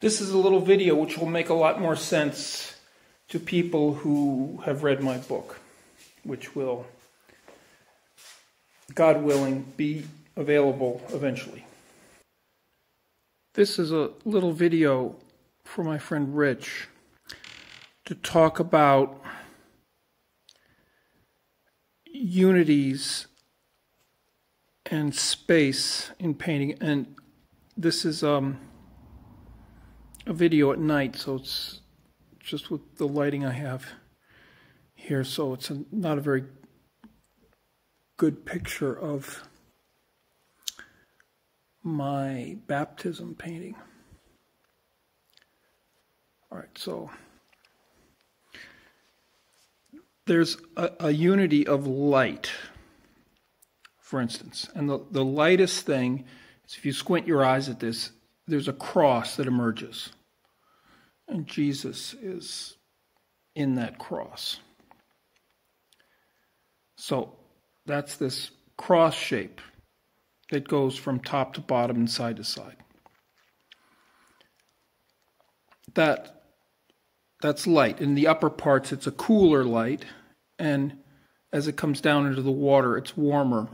This is a little video which will make a lot more sense to people who have read my book, which will, God willing, be available eventually. This is a little video for my friend Rich to talk about unities and space in painting. And this is um, a video at night, so it's just with the lighting I have here, so it's a, not a very good picture of my baptism painting. All right, so there's a, a unity of light, for instance, and the, the lightest thing is if you squint your eyes at this, there's a cross that emerges. And Jesus is in that cross. So that's this cross shape that goes from top to bottom and side to side. That that's light. In the upper parts it's a cooler light and as it comes down into the water it's warmer.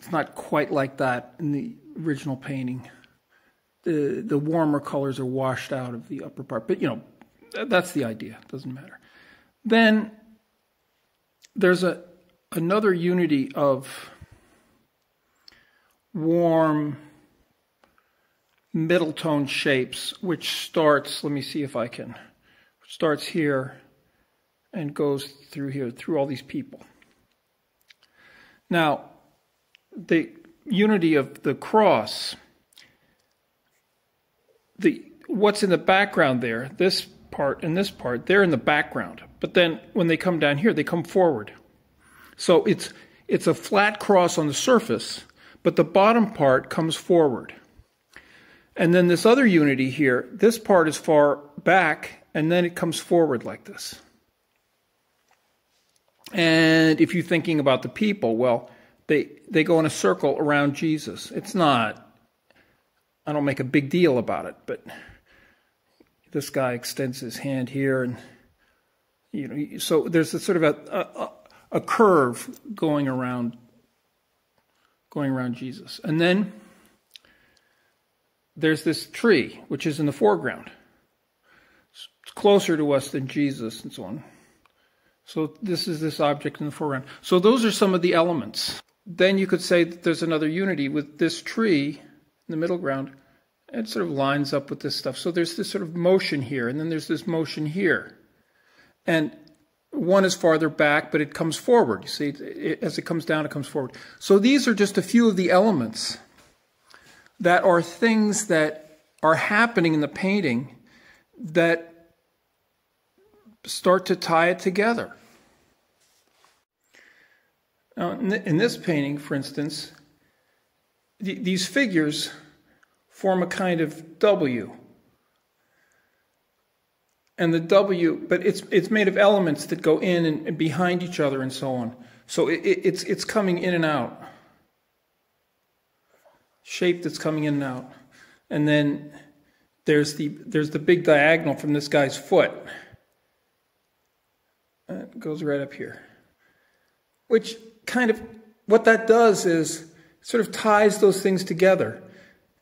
It's not quite like that in the original painting the the warmer colors are washed out of the upper part. But you know, that's the idea. It doesn't matter. Then there's a another unity of warm middle tone shapes, which starts. Let me see if I can. Starts here and goes through here through all these people. Now, the unity of the cross the what's in the background there, this part and this part, they're in the background. But then when they come down here, they come forward. So it's it's a flat cross on the surface, but the bottom part comes forward. And then this other unity here, this part is far back, and then it comes forward like this. And if you're thinking about the people, well, they, they go in a circle around Jesus. It's not I don't make a big deal about it, but this guy extends his hand here, and you know, so there's a sort of a, a, a curve going around, going around Jesus, and then there's this tree which is in the foreground. It's closer to us than Jesus, and so on. So this is this object in the foreground. So those are some of the elements. Then you could say that there's another unity with this tree the middle ground, it sort of lines up with this stuff. So there's this sort of motion here, and then there's this motion here. And one is farther back, but it comes forward. You see, it, as it comes down, it comes forward. So these are just a few of the elements that are things that are happening in the painting that start to tie it together. Now, in this painting, for instance, these figures form a kind of W. And the W, but it's it's made of elements that go in and, and behind each other and so on. So it, it, it's it's coming in and out. Shape that's coming in and out. And then there's the there's the big diagonal from this guy's foot. It goes right up here. Which kind of what that does is sort of ties those things together.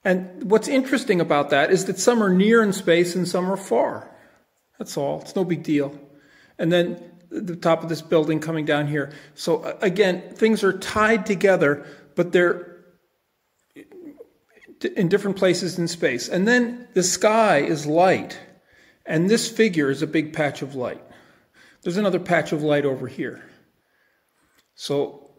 And what's interesting about that is that some are near in space and some are far. That's all. It's no big deal. And then the top of this building coming down here. So uh, again, things are tied together, but they're in different places in space. And then the sky is light, and this figure is a big patch of light. There's another patch of light over here. So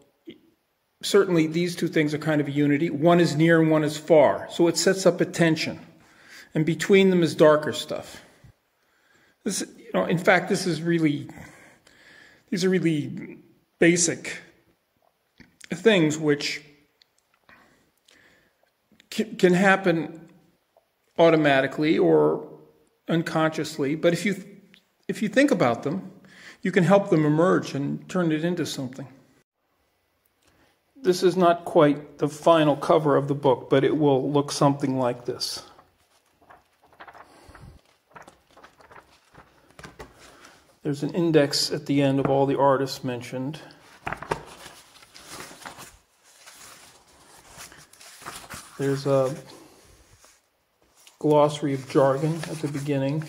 certainly these two things are kind of a unity. One is near and one is far. So it sets up a tension. And between them is darker stuff. This, you know, in fact, this is really, these are really basic things which can happen automatically or unconsciously. But if you, if you think about them, you can help them emerge and turn it into something this is not quite the final cover of the book, but it will look something like this. There's an index at the end of all the artists mentioned. There's a glossary of jargon at the beginning,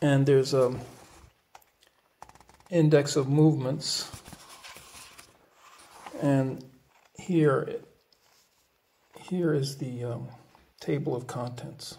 and there's a index of movements, and here, here is the um, table of contents.